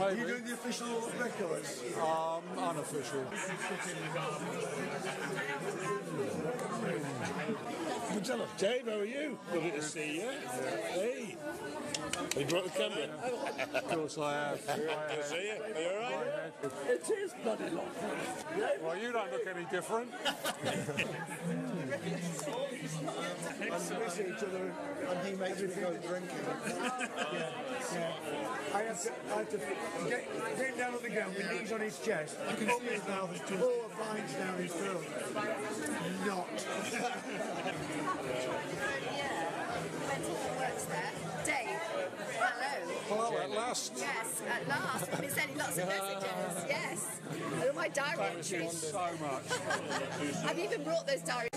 Are you doing the official records? Um, unofficial. Good hello, Dave. How are you? Lovely to see you. Hey. Have you brought the camera? Of course I have. Good to see you. Are you alright? It is bloody Lockwood. Well, you don't look any different. And miss each other, and he makes me go drinking. I have to, I have to get, get down on the ground with knees on his chest. I can see his mouth is two. Four vines down his throat. Not. Mental works there. Dave, hello. Hello, at last. Yes, at last. I've been sending lots of messages. Yes. All my diary Thank you entries. so much. I've even brought those diary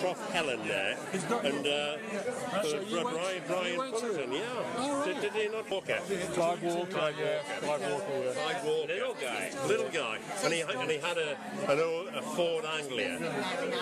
Prof Helen there and uh, so Brian, went, Brian Fullerton, yeah. Oh, right. did, did, he not Walker? Clyde Walker, Clyde yeah. Walker. Clyde Walker, yeah. Clyde Walker. Little guy, little guy. And he, and he had a, an old, a Ford Anglia. Yeah.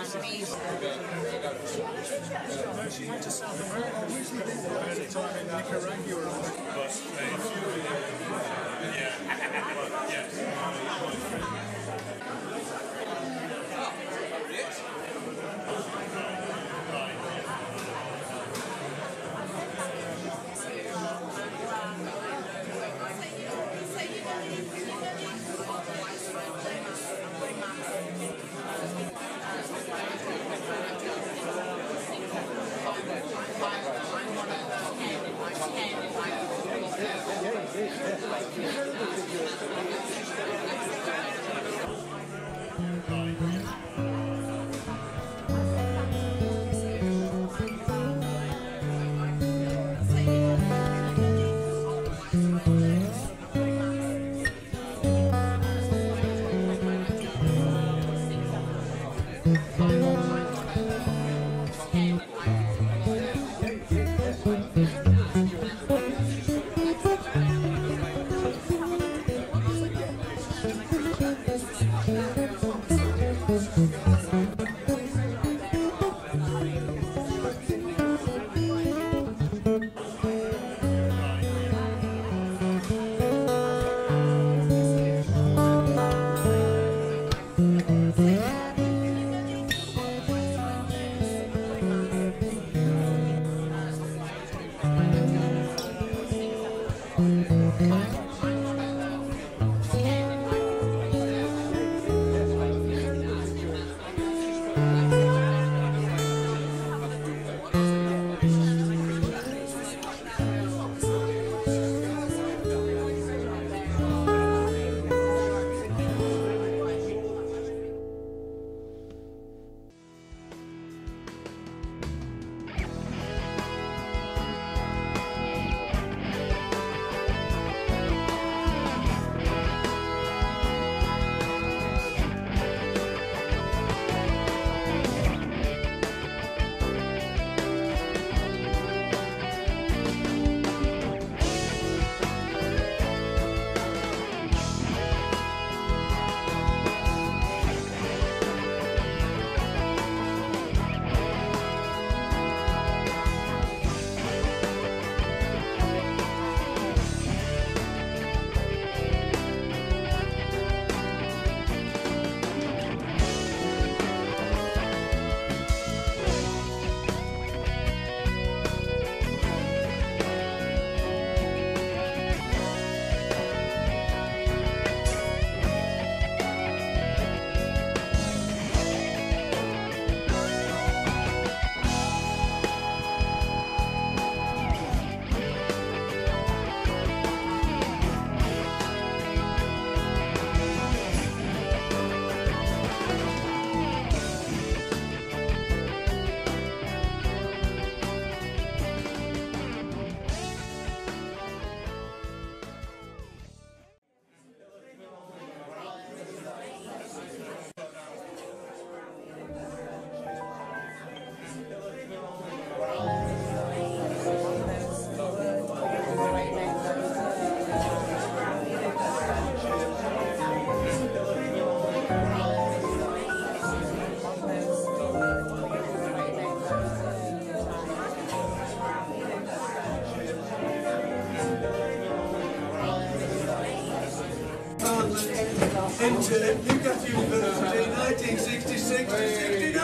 Newcastle University, 1966 to 69.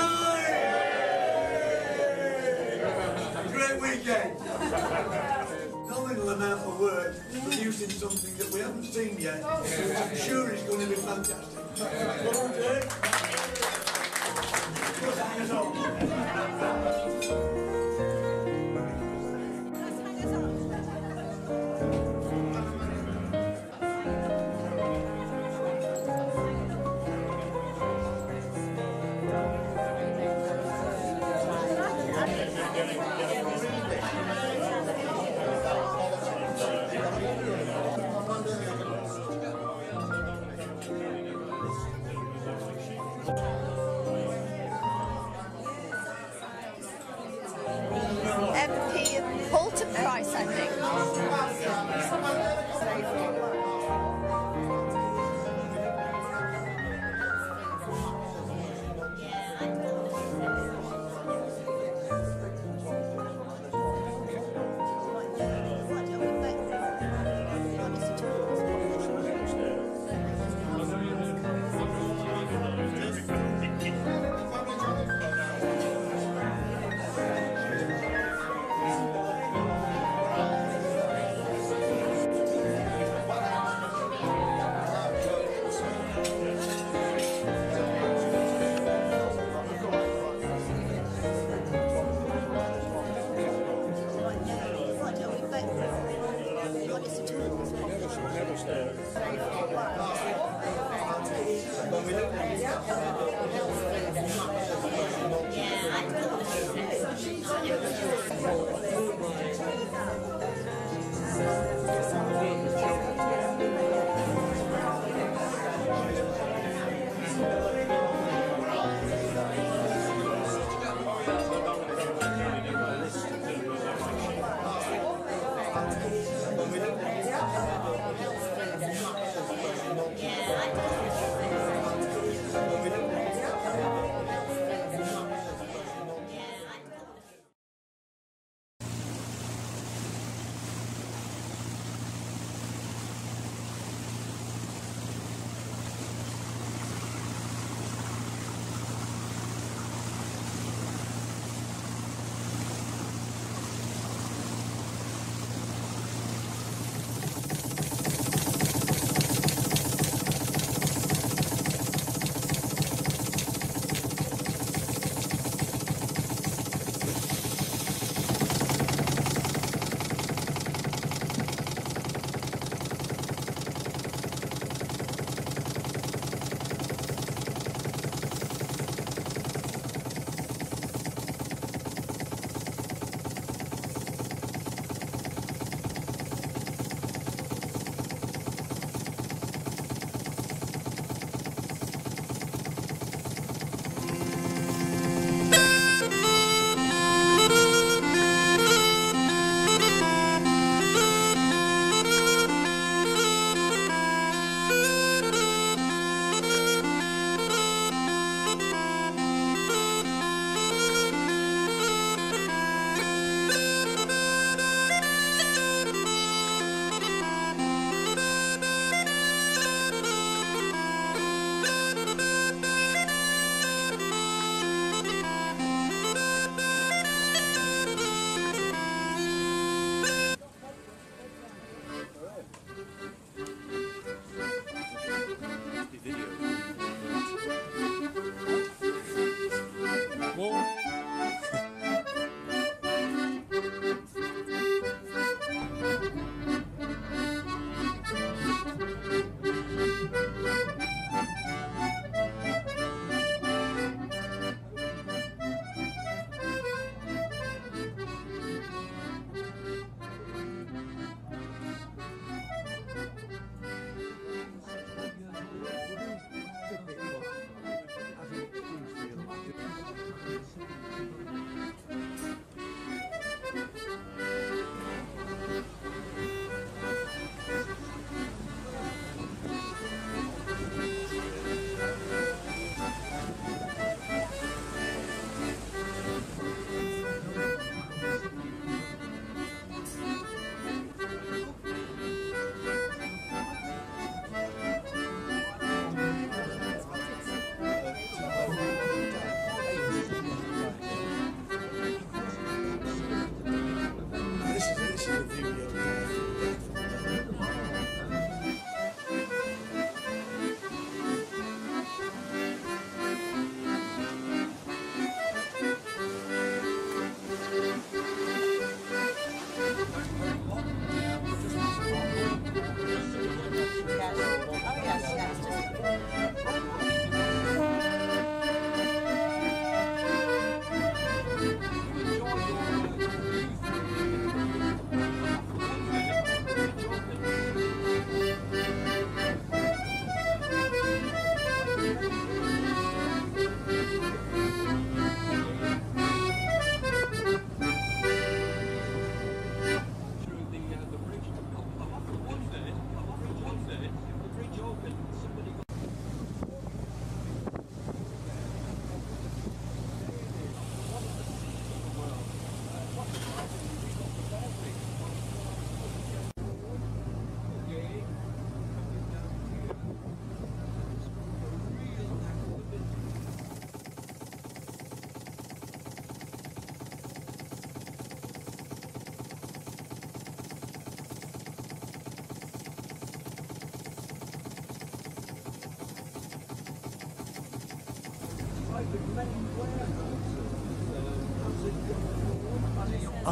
Great weekend. Nominal amount of work producing something that we haven't seen yet. I'm sure is going to be fantastic.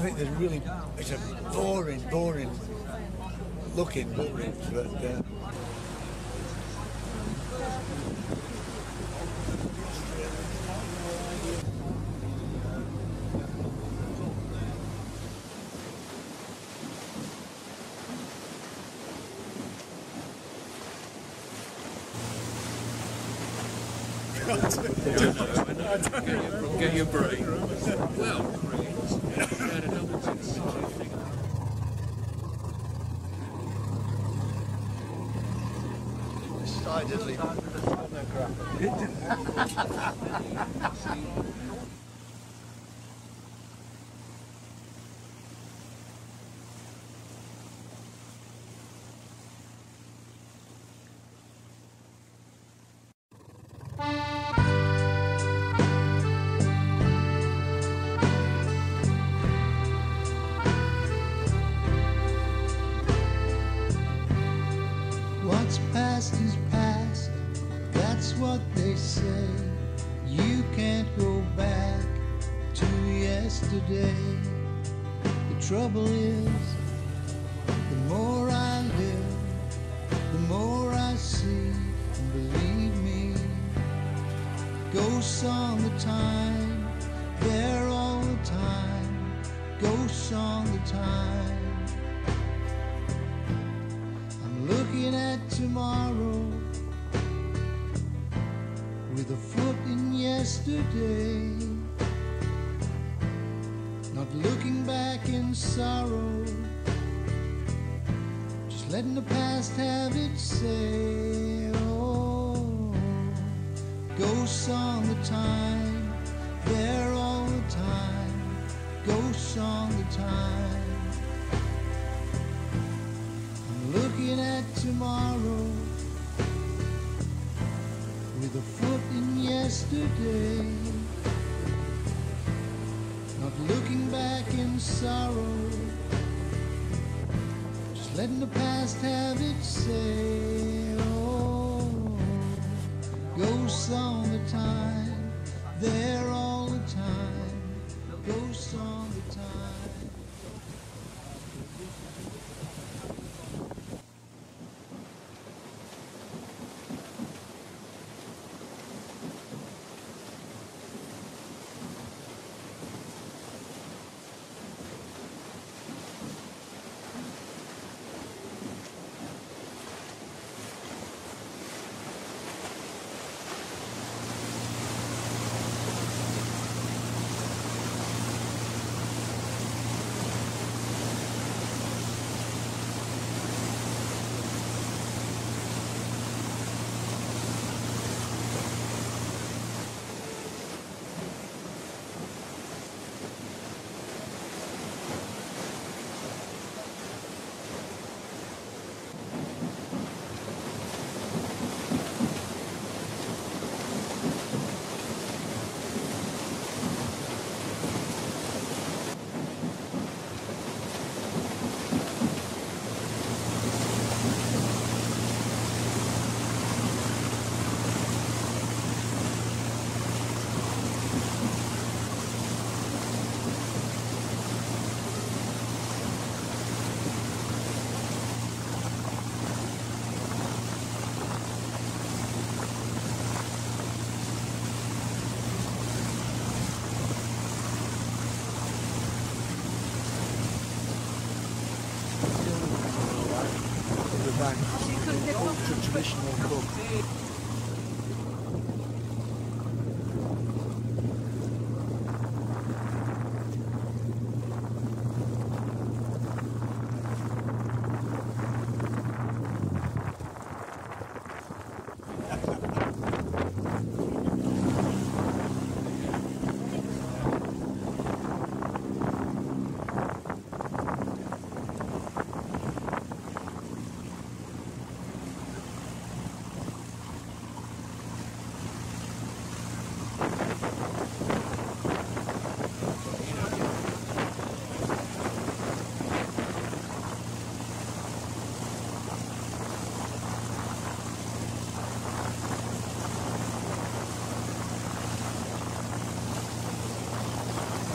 Think there's really, it's a boring, boring looking building, but uh, Get your break. Well, had a double six. Decidedly What's yesterday. Not looking back in sorrow, just letting the past have its say. Oh, ghosts all the time, there all the time, ghosts all the time. I'm looking at tomorrow a foot in yesterday. Not looking back in sorrow, just letting the past have its say. Oh, ghosts all the time, there all the time,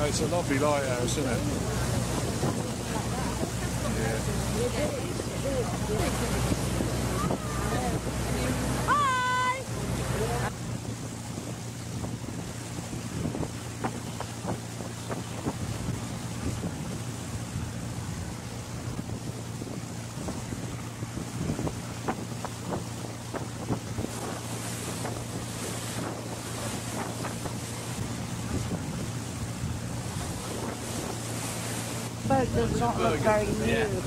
it's a lovely lighthouse, isn't it? Hi! Does not look very new.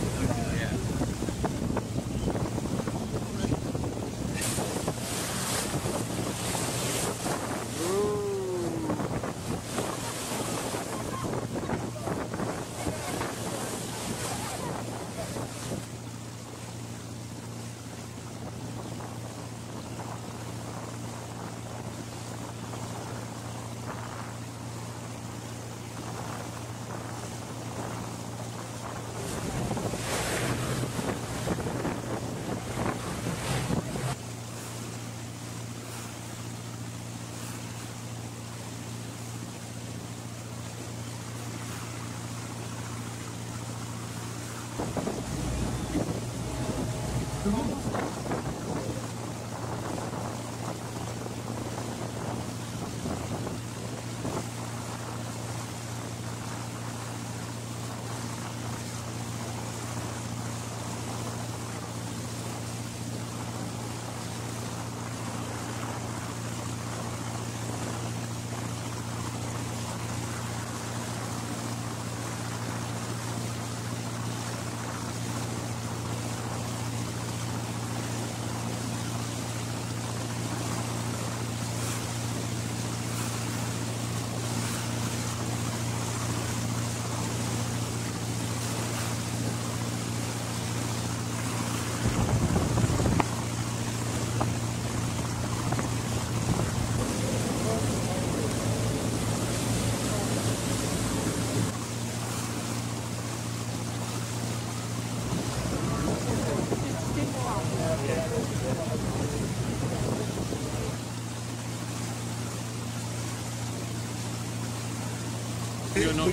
You're not.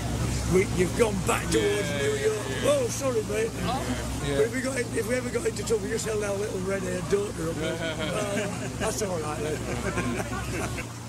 We, you've gone back towards New York. Oh, sorry, mate. But if we, got, if we ever got into trouble, you just held our little red-haired daughter up there. Uh, that's all right,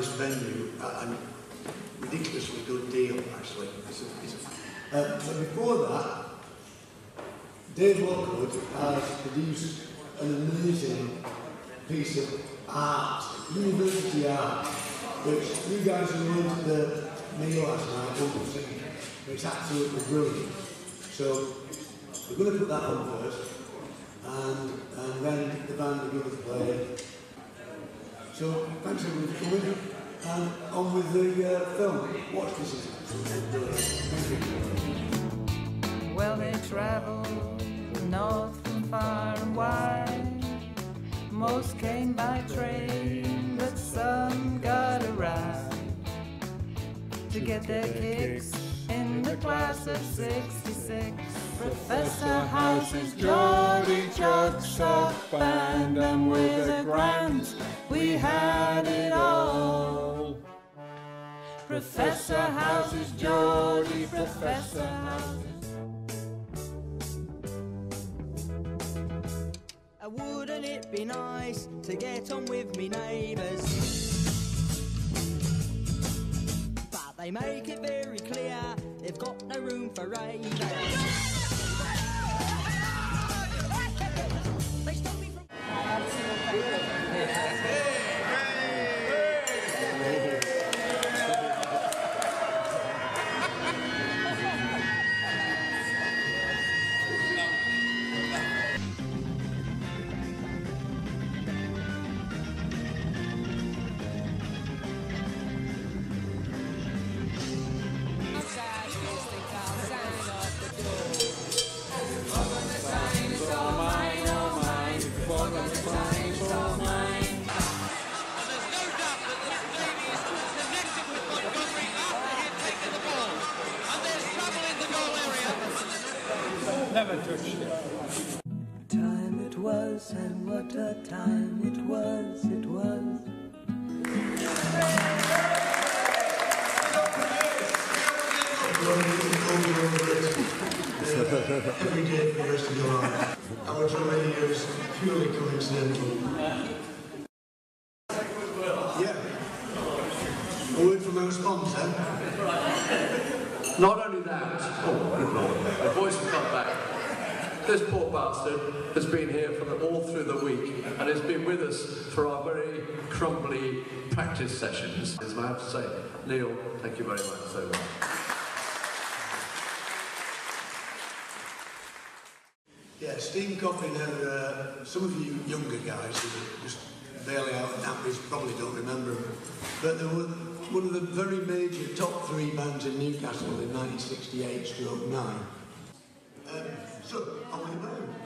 this venue at a ridiculously good deal, actually. It's a, it's a, uh, but before that, Dave Lockwood has produced an amazing piece of art, university art, which you guys who to the meal last night won't have seen. It's absolutely brilliant. So we're going to put that on first, and, and then the band going to play. So thanks everyone for coming, and on with the uh, film. Watch this. Well, they traveled north and far and wide. Most came by train, but some got a ride to get their kicks in the class of 66. Professor House's Geordie Jugsock Band, and with a grant we had it all. Professor House's Geordie, Professor House's. Uh, Wouldn't it be nice to get on with me neighbours? But they make it very clear they've got no room for ravers. いいですね。You very much so much. Yeah, coffee now, uh, some of you younger guys who just barely out of nappies probably don't remember them. But they were one of the very major top three bands in Newcastle in 1968 stroke 9. Um, so, on with the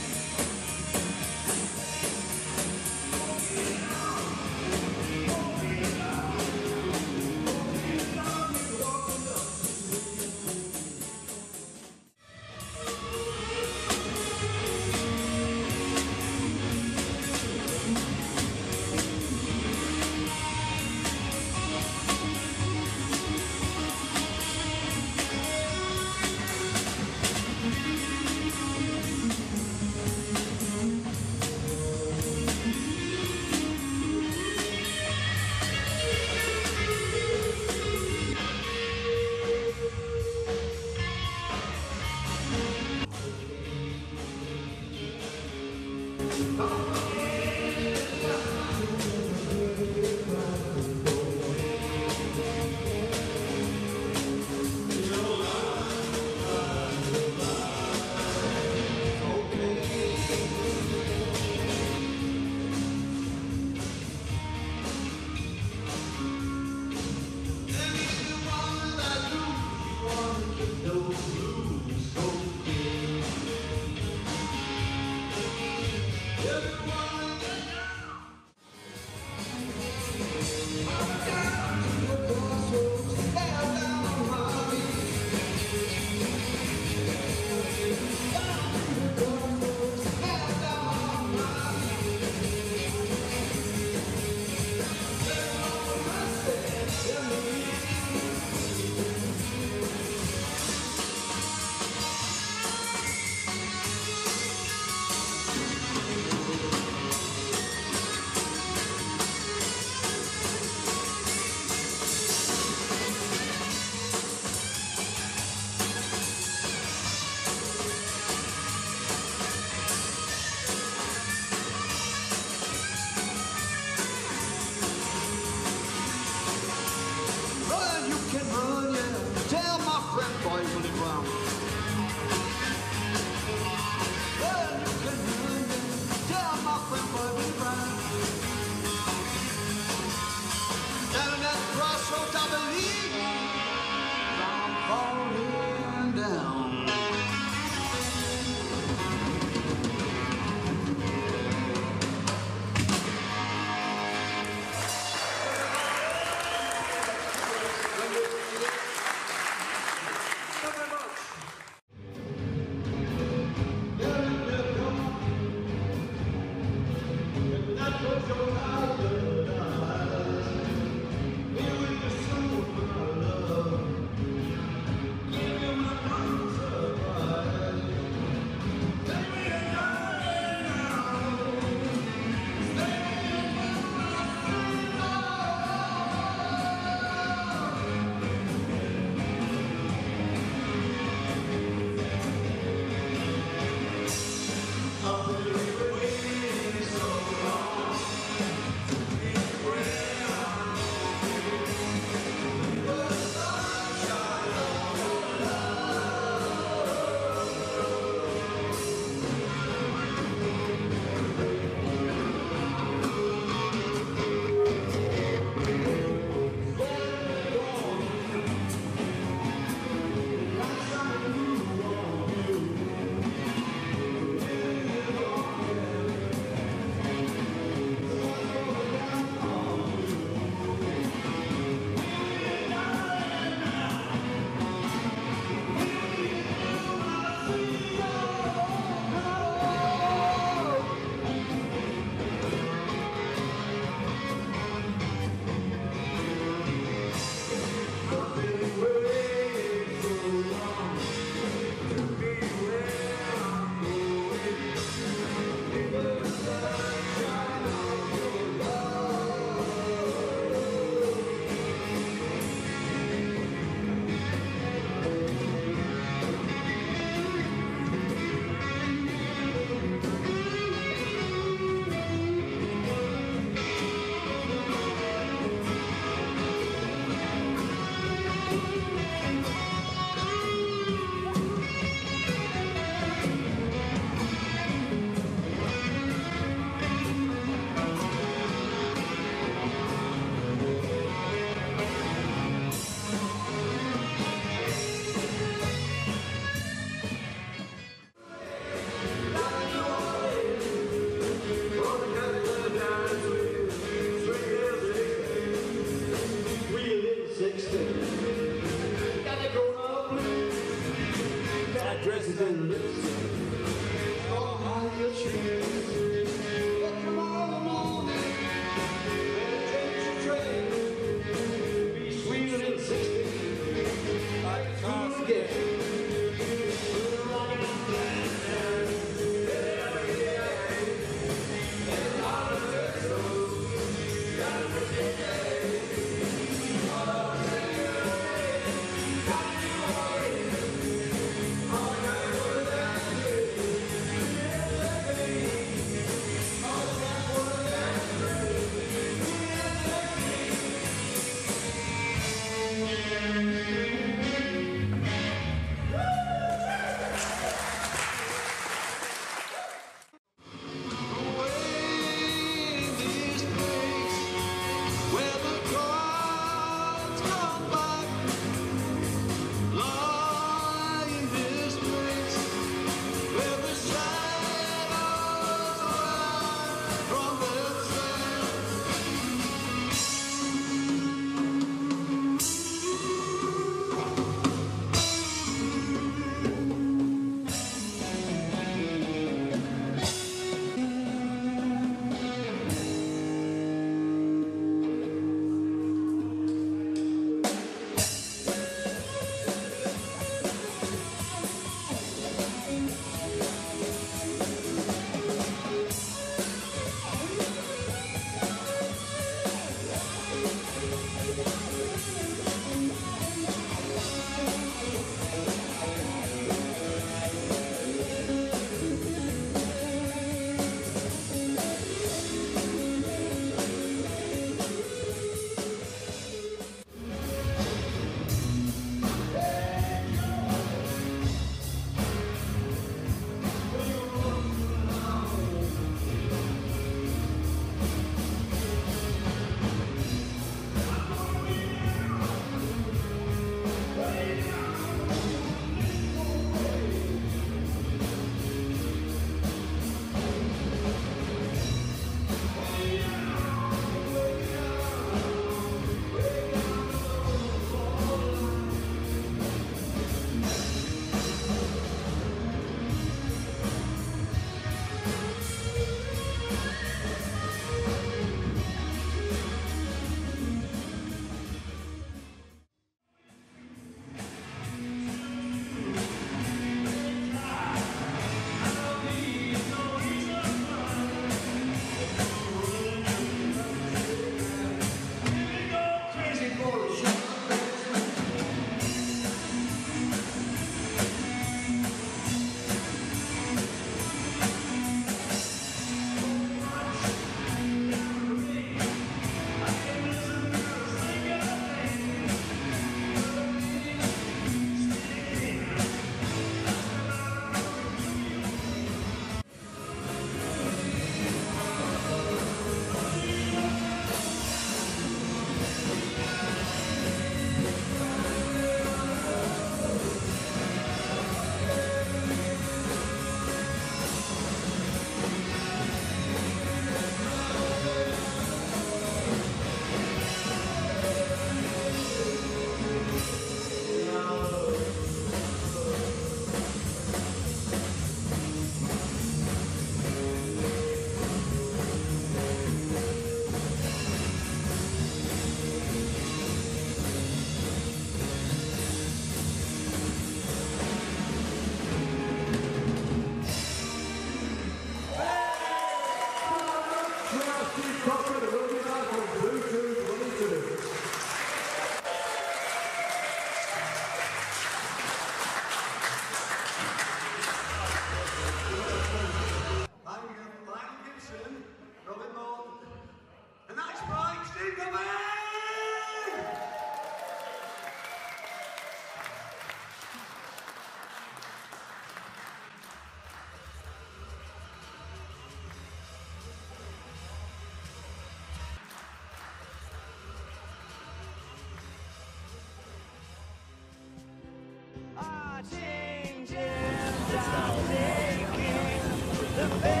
band.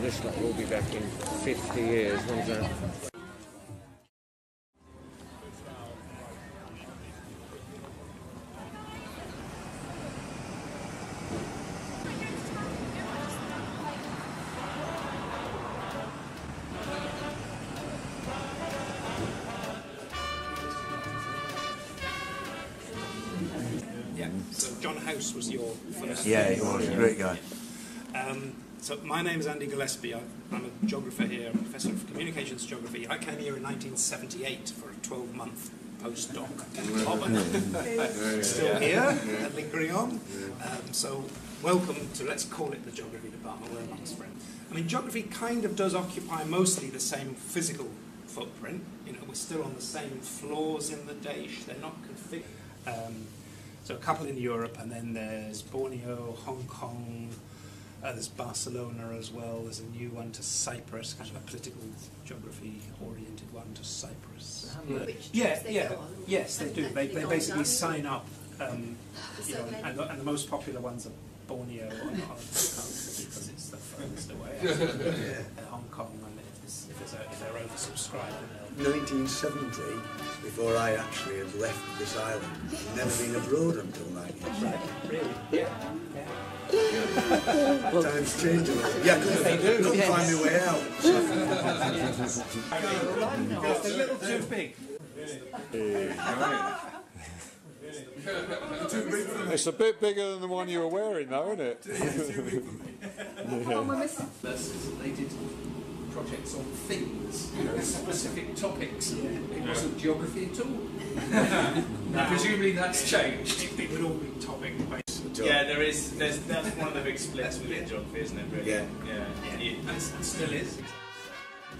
This lot will be back in 50 years, when's that? So my name is Andy Gillespie. I'm a geographer here, I'm a professor of communications geography. I came here in 1978 for a 12-month postdoc. Still here, lingering on. Um, so welcome to, let's call it the geography department. We're amongst friends. I mean, geography kind of does occupy mostly the same physical footprint. You know, we're still on the same floors in the Daysh. They're not configured. Um, so a couple in Europe, and then there's Borneo, Hong Kong, uh, there's Barcelona as well. There's a new one to Cyprus, kind of a political geography-oriented one to Cyprus. How many- Which yeah, they yeah, yes, they do. They, they basically down? sign up, um, you So know, and, the- and the most popular ones are Borneo and Hong Kong because it's the furthest away. uh, Hong Kong, and if, it's, if, it's, if they're oversubscribed, then they'll 1970, before I actually had left this island, never been abroad until 1970. Really? Yeah. Times change a little. Yeah, couldn't, couldn't find my way out. It's a little too big. It's a bit bigger than the one you were wearing, though, isn't it? Versus they did projects on things, you know, specific topics. It wasn't geography at all. now, Presumably that's changed. It, it would all be topic based. Yeah, there is. There's that's one of the big splits within geography, isn't it? Really? Yeah. Yeah. Yeah. You- And, s- and still is.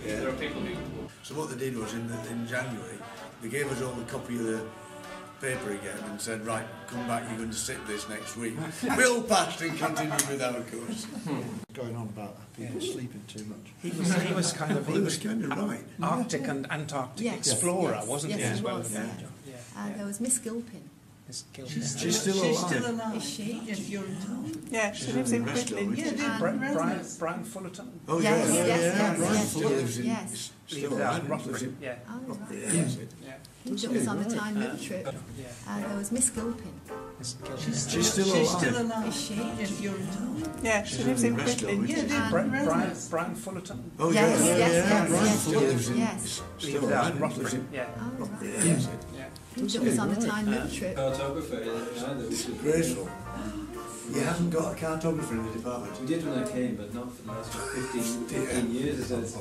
Yeah. There are people who. So what they did was in, the, in January, they gave us all a copy of the paper again and said, right, come back, you're going to sit this next week. we all passed and continued with our course. Going on about people sleeping too much. He was, he was kind of he was kind of right. Arctic and Antarctic Yes, explorer, yes, wasn't yes, he? he as well? was, Yeah. yeah. Uh, there was Miss Gilpin. Miss Gilpin. She's still She's alive. still alive. Is she? If you're in town. Yeah, she lives in Bristol, Britain. isn't Yeah, she? Brian, Brian, Brian Fullerton. Oh, Yes, yeah, yeah, yes, yeah. yes, Brian yes, lives in, yes. still alive, in lives in Rothbury. Yeah. Oh, right. Yeah. Yeah. He took us on the time loop trip. Yeah. Uh, there was Miss Gilpin. Miss Gilpin. She's She's still She's alive. still alive. Is she? If you're in. Yeah, she lives in Bristol, Britain. Yeah, Brian, Brian, Brian Fullerton. Oh, Yes, yeah, yes, yeah, yes, yeah. Brian yes, Fuller lives in, yes. still alive, in lives Yeah. Oh, right. yeah. Yeah. He took us on the time loop trip. Cartographer, Graceful. You haven't got a cartographer in the department. We did when I came, but not for the last 15, 15 years or so.